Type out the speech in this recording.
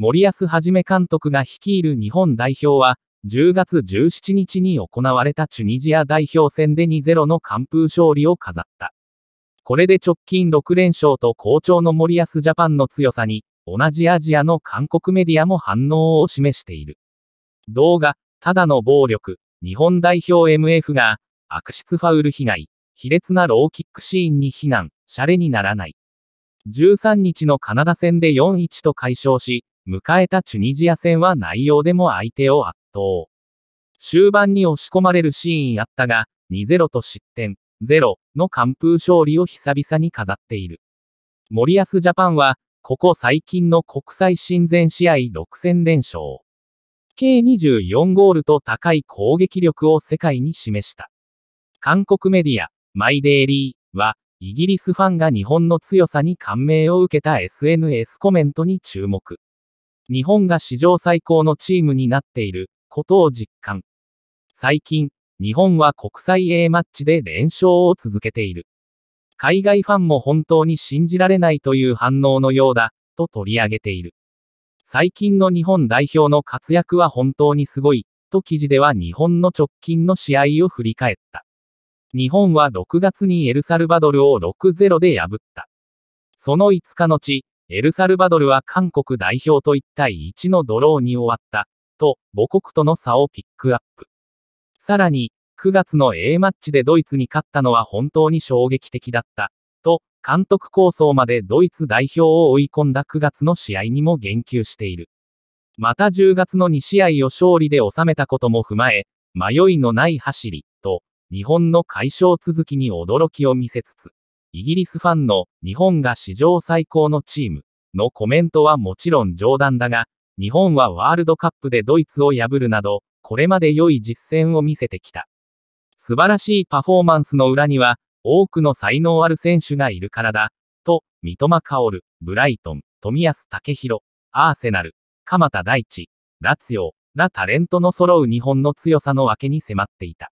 森保はじめ監督が率いる日本代表は、10月17日に行われたチュニジア代表戦で2-0の完封勝利を飾った。これで直近6連勝と好調の森保ジャパンの強さに、同じアジアの韓国メディアも反応を示している。動画、ただの暴力、日本代表 MF が、悪質ファウル被害、卑劣なローキックシーンに非難、シャレにならない。13日のカナダ戦で4-1と解消し、迎えたチュニジア戦は内容でも相手を圧倒。終盤に押し込まれるシーンあったが、2-0と失点、0の完封勝利を久々に飾っている。森保ジャパンは、ここ最近の国際親善試合6戦連勝。計24ゴールと高い攻撃力を世界に示した。韓国メディア、マイデイリーは、イギリスファンが日本の強さに感銘を受けた SNS コメントに注目。日本が史上最高のチームになっていることを実感。最近、日本は国際 A マッチで連勝を続けている。海外ファンも本当に信じられないという反応のようだ、と取り上げている。最近の日本代表の活躍は本当にすごい、と記事では日本の直近の試合を振り返った。日本は6月にエルサルバドルを6-0で破った。その5日後、エルサルバドルは韓国代表と1対1のドローに終わった、と母国との差をピックアップ。さらに、9月の A マッチでドイツに勝ったのは本当に衝撃的だった。と、監督構想までドイツ代表を追い込んだ9月の試合にも言及している。また10月の2試合を勝利で収めたことも踏まえ、迷いのない走り、と、日本の解消続きに驚きを見せつつ、イギリスファンの日本が史上最高のチームのコメントはもちろん冗談だが、日本はワールドカップでドイツを破るなど、これまで良い実践を見せてきた。素晴らしいパフォーマンスの裏には、多くの才能ある選手がいるからだ、と、三笘薫、ブライトン、富安武宏、アーセナル、鎌田大地、ラツヨ、らタレントの揃う日本の強さのわけに迫っていた。